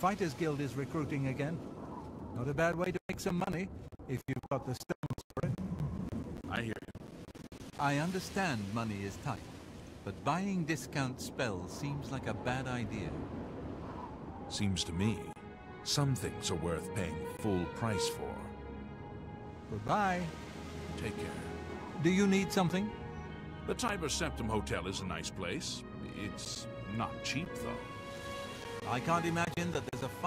Fighters Guild is recruiting again. Not a bad way to make some money, if you've got the stones for it. I hear you. I understand money is tight, but buying discount spells seems like a bad idea. Seems to me, some things are worth paying full price for. Goodbye. Take care. Do you need something? The Tiber Septim Hotel is a nice place. It's not cheap, though. I can't imagine that there's a